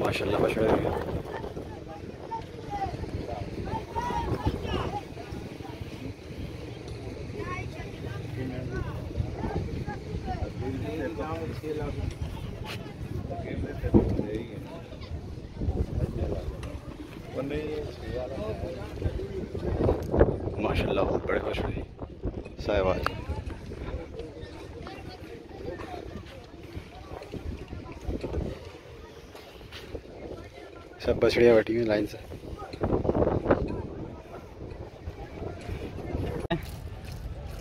माशाल्लाह बछड़े माशाल्लाह बहुत बड़े बछड़े साहिवाल सब बछड़ियाँ बैठी हुई लाइन से।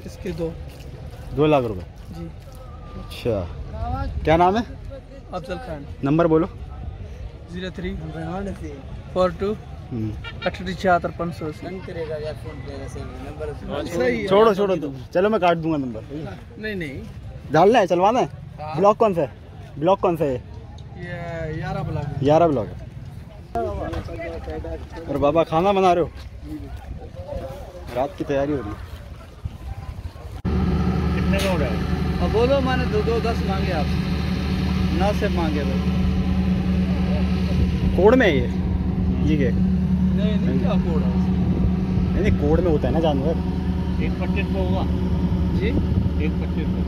इसके दो। दो लाख रुपए? जी। अच्छा। क्या नाम है? अफजल खान। नंबर बोलो। Zero three. फोर। टू। हम्म। अठहत्तर छिहत्तर पाँच सौ सही है। छोड़ो छोड़ो तुम। चलो मैं काट दूँगा नंबर। नहीं नहीं। डालना है चलवाना है हाँ। ब्लॉक कौन सा है? ब्लॉक कौन सा है? ये? ये ब्लॉक ग्यारह ब्लॉक है। और बाबा खाना बना रहे हो? रात की तैयारी हो रही है। कितने का उड़ा अब बोलो मैंने दो दो दस मांगे आप नौ से मांगे भाई कोड में है ये? ये क्या नहीं नहीं क्या कोड है नहीं नहीं कोड में होता है ना जानवर। एक पच्चीस को होगा। जी? एक पच्चीस को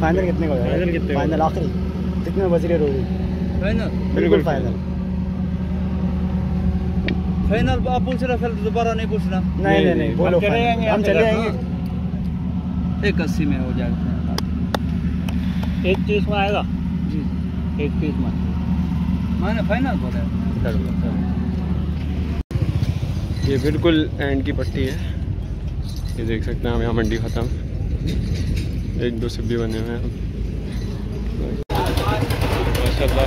फाइनल कितने का हो? जाएगा फाइनल कितने फाइनल आखिरी। कितने बज रहे रोज? फाइनल बिल्कुल फाइनल फाइनल आप पूछ रहे फिर दोबारा नहीं पूछना नहीं नहीं नहीं बोलो हम चले जाएँगे एक अस्सी में हो जाएगा एक तीस में आएगा? जी। एक तीस में। मैंने फाइनल बोला। है ये बिल्कुल एंड की पट्टी है। ये देख सकते हैं हम यहाँ मंडी ख़त्म। एक दो सिब्बी बने हुए हैं। माशाल्लाह।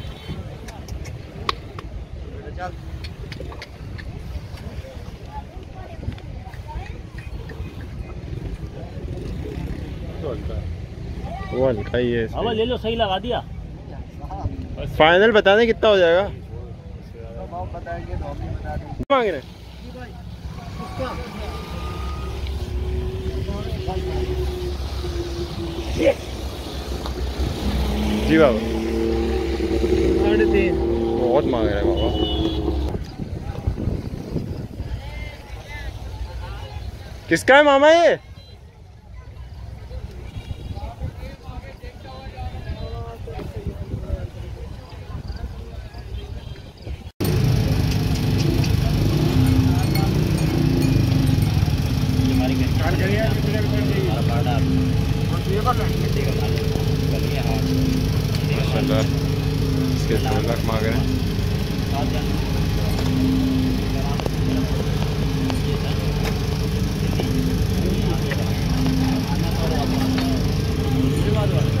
चल वो हल्का ही है अब ले लो सही लगा दिया। फाइनल बता दें कितना हो जाएगा? बताएँगे तो बता मांग रहे जी बाबा। साढ़े तीन। बहुत मांग रहे हैं बाबा। किसका है मामा ये? के हम्म। सोलह लाख मांग रहे हैं। हम्म।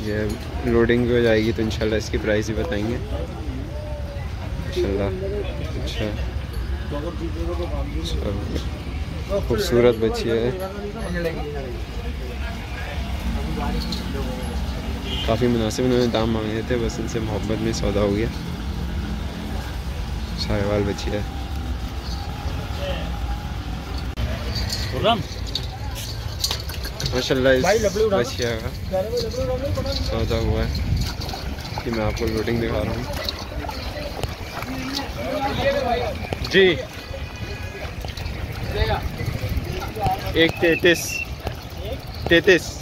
ये लोडिंग भी हो जाएगी तो इंशाल्लाह इसकी प्राइस भी बताएँगे। इंशाल्लाह अच्छा। खूबसूरत बछिया है। काफ़ी मुनासिब, उन्होंने दाम मांगे थे, बस इनसे मोहब्बत में सौदा हो गया। साहिवाल बछिया है। माशाल्लाह इस का सौदा हुआ है कि मैं आपको लोडिंग दिखा रहा हूँ। जी। एक तैतीस। तैतीस।